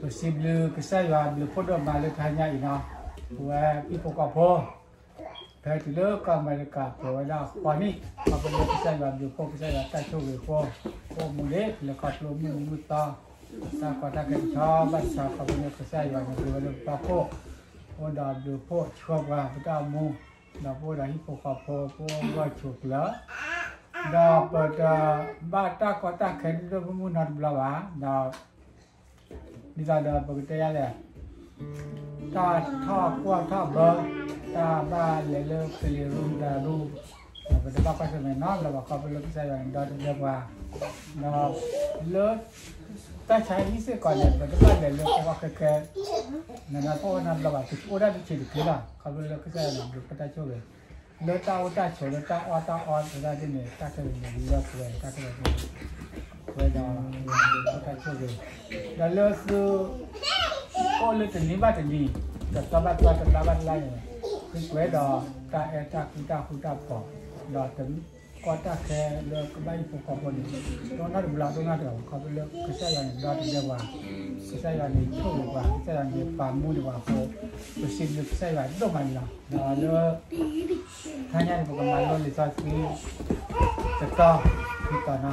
posible ke saya ambil foto balik hanya ina buat ibu kapo dari dulu kan mereka bawa pani apa yang ke saya ambil foto ke saya tak coba foto foto mulai lekat belum minta saya kata ke coba saya apa yang ke saya ambil balik kapo foto ambil foto coba kita mau dapat dari ibu kapo foto coba dapat bata kota kendor pemunat belawa dapat ဒီသာတော့ပကတရားလေတာထောက်ကွာထောက်ဘတာဘာလေလေကလေးရုံးဒါလူဘယ်တော့ပတ်စမယ်နော်လောကဘယ်လိုပြရရင်တော့တယ်ကွာနော်လောတာချိုင်းစကောလေဘယ်တော့လေလေကွာကကနနာပေါ်နာလောကသူအိုရာဒီချီကလာကဘယ်လိုပြရရင်ဘယ်ပတာချိုလေလောတာဝတာချိုလောတာအောတာအောဒါဒီနေတာတယ်လေလောကွာတာတယ်ဝေဒါပတာချိုလေ Lalu su oh lu tani ba tani ta ta ba ta ta ba laiคือเวดอตาเอตาคุตาคุตาปอดอถึงก็ตาแค่เลือกใบผูกคอบนตรงนั้นบลาตรงนั้นเดี๋ยวเขาไปเลือกคือใช่ยังดอที่เรีย Dalasu ko le tani ba tani ta ta ba ta ta ba la ni ki kwe do ta e ta ku ta ku ta ko do tani ko ta ke le ku ba ku ko ko ni to na ru la to na do ko le ku sa ya ni do ti de wa ku sa ya ni ko ni wa ku sa ya ni pa mu ni wa ko ku si ni ku sa ya do ma ni la da le ta ya ni ko ma lo ni sa ki ta ta ki ta na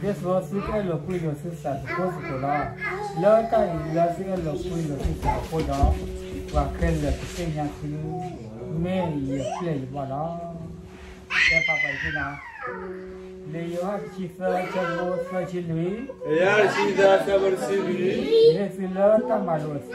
这是四个老虎的姿势，都是狗狼。老太，这是个老虎的姿势，狗狼。我看了，看见了，没野狗，野狗。再爬上去拿。利用黑色、棕色、深绿，牙齿大，有毛色，这是老太马洛萨。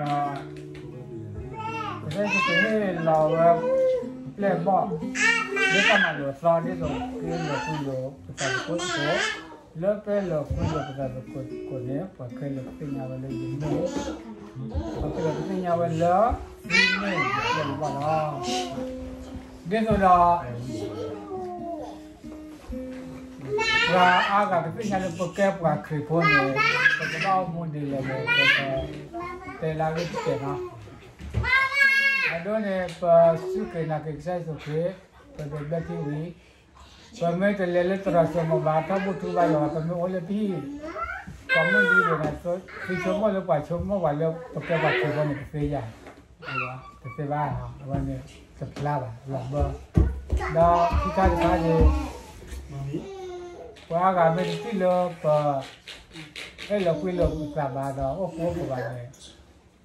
နော်စိတ်ကိုဟဲလာဝဲပလက်ဘောဒီကမှာလို့စောဒီတော့ကျင်းလို့ခုလို့ပတ်ကိုကိုလောပဲလို့ခုလို့ပတ်ကိုကိုနေပတ်ခဲလို့ပညာဝဲလေးနေပတ်ခဲလို့ပညာဝဲလို့ဒီနေ့ပြန်ပါတော့ဒီဆိုတော့ là à là cái nhà lúc kẹp là khởi phun rồi cái bao mua đi là một cái tê cái tiền đó à đó này bà cái là cái sai số kế bà được biết thì gì. Mấy cái lele tơ ra mà bà ta bút thu vào rồi bà mấy ôle thì có mấy đi rồi này số khi số mà lúc bà số mà bà lúc tập kẹp bà khởi phun cái phê ra tập phê ba bơ. Đó, khi ta được cái gì ဆိုင်ဆိုကေပဒဘတိဝီပမေတလေလေတရဆမဘာတာဘူတူဘာယောပမေအိုလေပီကမ္မဒီရနာဆိုဒီချုံမလို့ပါချုံမဝါလို့ပကဲပါခေဘောနေဖေးရဟုတ်လားတစ်ဖေးပါဟာအဝန်နေစပလာပါလာဘောတော့ဒီကားဒီကားကြီး qua gà bên cái lơ bờ cái là quy luật cả bà đó ô phố của bà này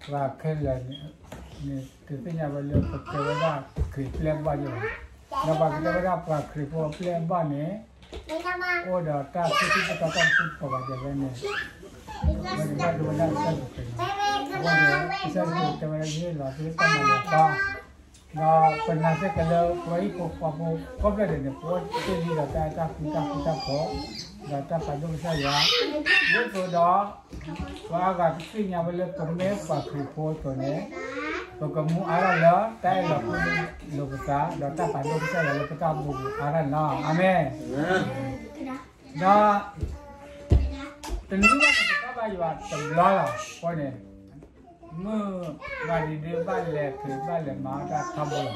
và cái là từ cái nhà bà lơ bật cái ra khỉ plan bao nhiêu là bà cái ra và khỉ phố plan bao này ô đó ta cái cái ta ta phút của bà này này mình đã đưa ra cái cái này cái sao cái cái này như là cái cái mà ta nó phần nào sẽ cái lơ với cuộc qua bộ có cái để phố cái gì là ta ta chúng ta 那本来是跟着我一块跑步，后边的呢，我自己在在在回家回家跑，在在反正下呀，我做到，我阿个去年为了跟妹把腿破着呢，我跟母阿拉了，带了不留不下，留在反正下了，留不下母阿拉呢，阿妹，那，等你把腿打坏了，等来了，过年。 มื่อวันนี้บ้านแหลกคือบ้านแหลกมาจะทำอะไร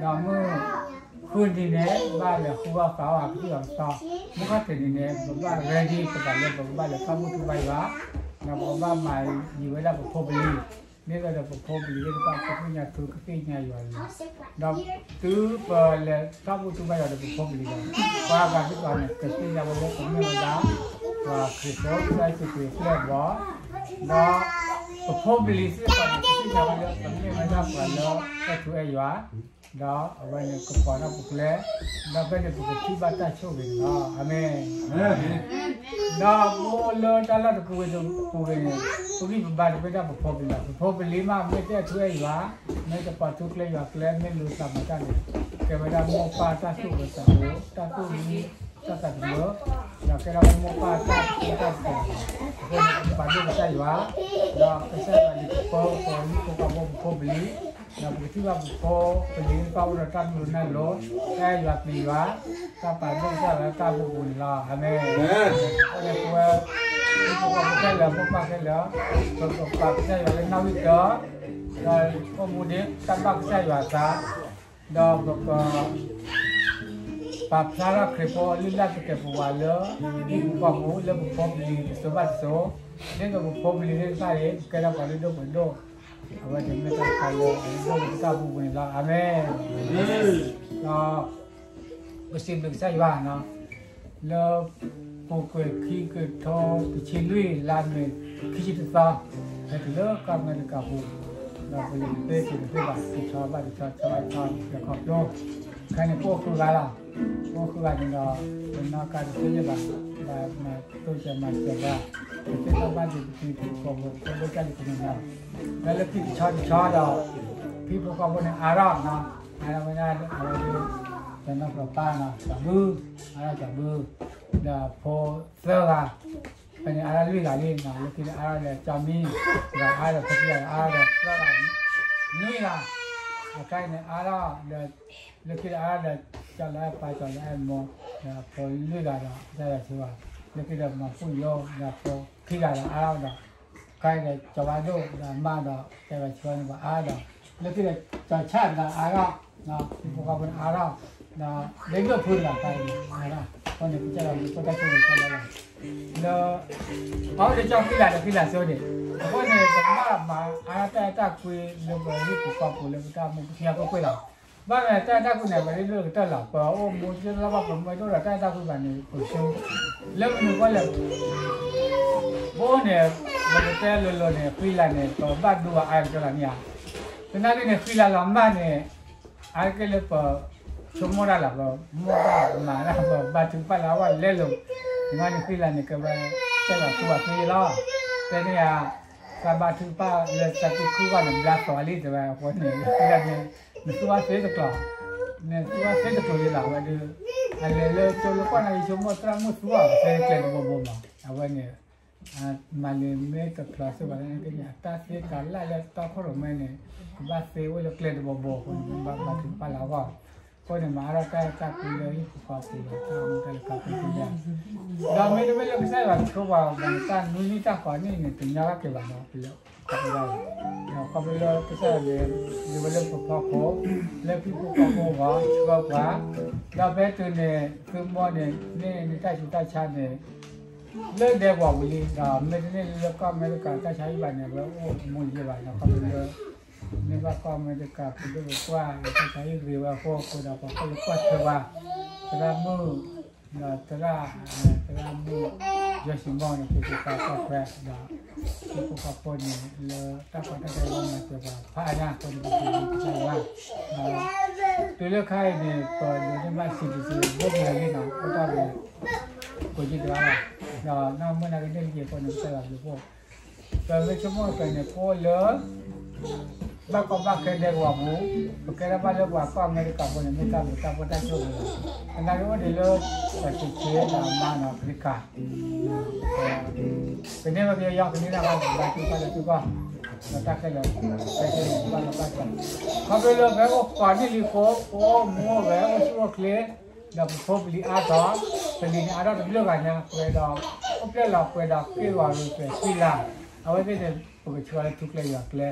เราเมื่อคืนที่นี้บ้านแหลกคือว่าสาวอ่ะพี่หลังต่อเมื่อคืนที่นี้ผมว่าเรดี้กับบ้านแหลกผมบ้านแหลกข้ามุทุใบวะเราบอกว่าใหม่อยู่ไว้แล้วผมพบลีนี่ก็จะผมพบลีก็บ้านก็ไม่อยากถือก็ไม่อยากอยู่อะไรเราตื้อเปิดเลยข้ามุทุใบเราจะผมพบลีว่าการที่ก่อนเนี่ยเกิดขึ้นยาวเลยผมไม่มาด่า ว่าคือโตได้คือคือแฟลตบ่เนาะ probably สิก่อนที่จะมาเลือกตำแหน่งไม่ได้ก่อนแล้วก็คือไอ้ยว่าเนาะเอาไว้ในกระเป๋าหน้าปุกแล้วแล้วก็ในปุกที่บ้านตาโชคดีเนาะ probably စစ်ပါစစ်ကြပါလေတမင်မသာပါလို့ဆက်သူအရွာတော့အဝိုင်းကပေါ်တော့ပုကလေတော့ပဲပုကတိပါတာချုပ်ပြီနော်အာမင်တော့မိုးလောတလာတကူဝေတော့ပူရင်းပုကိဘာတပဲတာပေါ်ပေါ်ပြီလားပေါ်ပြီလေးမှာမတဲ့သူအရွာမဲတပါသူကလေရွာကလေမဲလို့သမတာလေကေမတာမောပါတာချုပ်ပဲတာတူနီ cho sạch nhớ là cái đó mua qua cho chúng ta sẽ bán được cái đó là cái xe là được có có những cái bom bom lý là một thứ là một cô phải những câu là trăm luôn này lố cái là bì quá. Ta phải biết sao là ta cũng buồn lo hả mẹ? Cái này quê không có cái là không có cái đó còn còn bạc xe là cái nào biết đó. Rồi có mua đến trăm bạc xe là giá. Đó rồi Papsara crepo, lila tu le le le de meta kalo, ibu kita bu benda, amen. Le le le kane po ku gala po ku ga dinga na ka de ye ba ba na to che ma che ba te to ba de ti ti ko mo ko de ka de ni na na le ti cha cha da pi po ka bo ne ara na ara me na ara de ta na pro pa na ta bu ara ta bu da po se ga ป็นอะไรลือหลายเรื่องนะแล้วที่อะไรจามีอะไรพัฒนาอะไรนี่ล่ะ 啊，开呢？阿拉的，尤其阿拉的，将来发展么？那考虑的啊，这个是吧？尤其咱们朋友，那考虑的啊，阿拉的，开的早晚都，那慢的这个车那个啊的，尤其的交钱的那个啊，那离不开我们阿拉，那哪个不认得开呢？那个。con này cái là con ta chơi con là nó có cái cho cái là cái là chơi này con này cũng là mà à ta ta quy được cái gì của con của người ta, mình kia có quy là ba này ta ta quy này mà đi được ta là bờ ôm muốn chứ là ba cũng mới đó là ta ta quy bản này của sâu lớp mình gọi là bố này mà người ta, lừa lừa này quy là này có ba đùa ai cho là nhà. Thế nên cái này quy là làm ba này ai cái lớp somora la ba mora ma na ba ba tu pa la wa le lo nga ni khi la ni ka ba ta la tu ba khi la ta ni ya ka ba tu pa le ta tu khu wa ni la so ali ta ba ko ni la ni ni tu wa se ta kla ni tu wa se ta ko la wa de a le le to lo pa na i so mo tra mo tu wa se ke ni bo bo ma a wa ni mà liền mấy tập là số bạn này, cái nhà ta sẽ cả lại là ta có rồi mấy này. Ba sẽ với lực lên bộ bộ còn ba ba thứ ba là vào કોઈને મારા કાંઈ કાપી રહી કાપી કાપી Dami na bilang sa iwan ko ba banta nunita ko ni ni tinyala ke ba no pilo kapila no kapila ke sa le le bilang ko pa ko le pi ko pa ko ba ko ba da be tu ne tu mo ne ne ni ta chu ta cha ne le de ba wi da me ne le ka me ka ta cha i ba ne ba o mo ye ba no kapila Neva kome de ka kudu kwa kuta yuri wa ko kuda kwa kuda kwa tewa tramu na tra tramu cái mona kuda ka kwa kwa da kuda ka poni le ta kwa ta kwa na tewa pa na ko ni kuda tewa tule kai ni pa ni ma si si bo ni ni na kuda ni ko ji da na na mo na ni ni ko ni tewa này ko แต่ไม่ชั่วโมงแต่เนี่ยโคเยอะ bako bake dego abu kera bale gua ko amerika ko ni ta ta ko ta cho na ro de lo ta ti che na ma na afrika pene ba bi ya pene na ba ba ti pa ti ko na ta ke lo ta ke lo ba ba ta ka be lo be ko pa ni li ko ko mo be o so kle na po bli a ta pe ni a ra de lo ga nya ko da ko ple la ko da ke wa lo pe si la a we de ko chwa tu kle ya kle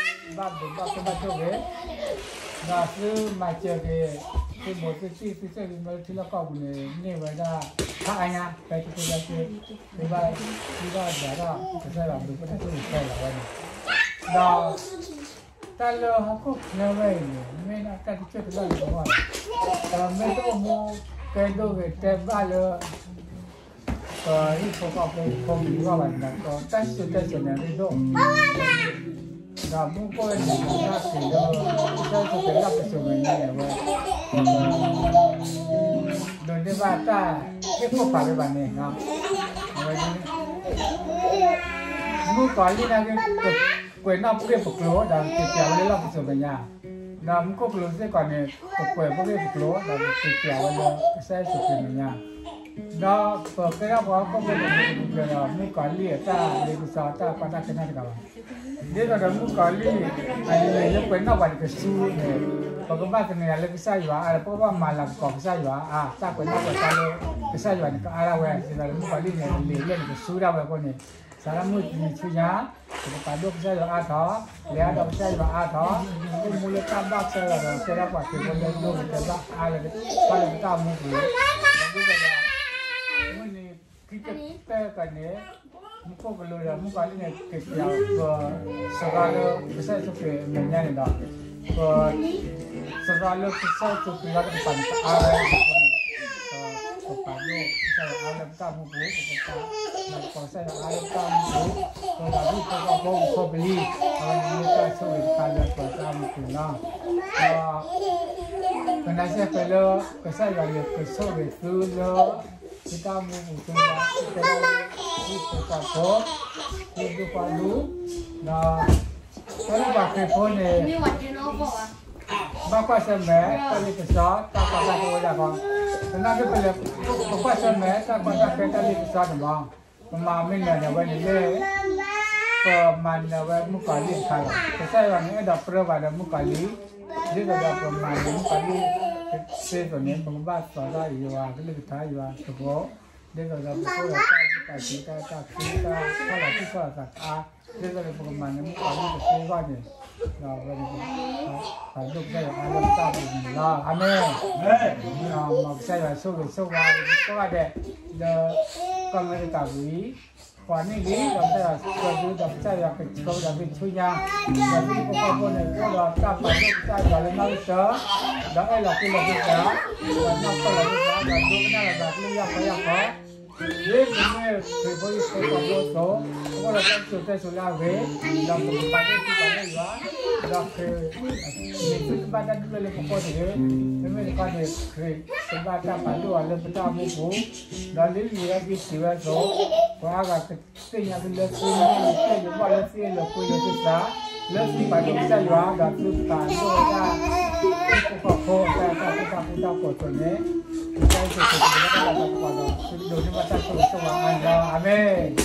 ba bốn ba cái ba chỗ về là sư mà chờ cái cái một cái chi cái mà thì là cao này này vậy đó thà anh cái cái cái cái cái ba cái ba giả đó cái sai làm được cái sai là vậy đó. Ta lơ học cũng nhớ vậy mình đã cái chuyện đó là đúng rồi mình có mua cái đồ về tem ba lơ. Ờ đi phố cái không có bản là có. Test sự test sự này đi đâu là mua coi thì nó thì nó cho cho cái lập mình này vậy rồi đi vào ta cái phố phải cái bản này nó vậy mua coi đi là cái quyền nó cái phục lúa đang cái kéo lấy lập sự mình nhà. Là cốc lúa sẽ còn này quyền có cái phục lúa đang cái kéo là sẽ sự mình nhà đó có cái đó có có một cái cái mu quản lý ta để cái sao ta quan tâm cái này cái đó là mu quản anh ấy lúc quen nó vào cái su này. Có cái bác này là cái sai quá à có bác mà làm có sai quá à ta quen nó vào ta cái sai quá cái ala vậy? Thì là mu quản lý này liền lên cái su ra vào con này salam mu di chunya kita saya doa tho dia ada saya doa tho itu mulai tambah saya lah saya dapat kita boleh kita dapat ala kita mu Mune kita pekane muka belum ya muka ini kerja segala besar cukup menyanyi dah. Segala besar cukup lagi pantai arah. Kopano kita alam kamu bu kita konsep alam kamu bu kalau kita kamu kau beli kalau kita sulit kalau kita mungkin Kena saya kalau kesal kalau kesal betul lah. 你家有无线网？有电视？有电话？有电脑？那家里有电话呢？你玩电脑啊？把花生买，家里不烧，打打扑克咋办？那是不能，把花生买，打打扑克，家里不烧咋办？我妈每天在外面嘞，不买在外面不搞点吃的，现在外面都不得外面不搞点，这个要不买不搞点。Dia ada peman muka ni. Saya tu ni pengembang suara iwa, kalau kita iwa, sebab dia ada perlu ada kita kita kita kalau kita tak ah dia ada peman muka ni sesuai ni. Rồi vậy thì phải lúc đây là ai ta thì lo anh em nó mà xây là số được số vào có ba đệ giờ con người ta quý quản xây là cái câu là cái chui nha và khi có con con này có là ta phải lúc xây là lên nói sớ đó đây là cái là cái đó và nó có là cái đó và lúc đó là là cái là phải là Je suis 아멘.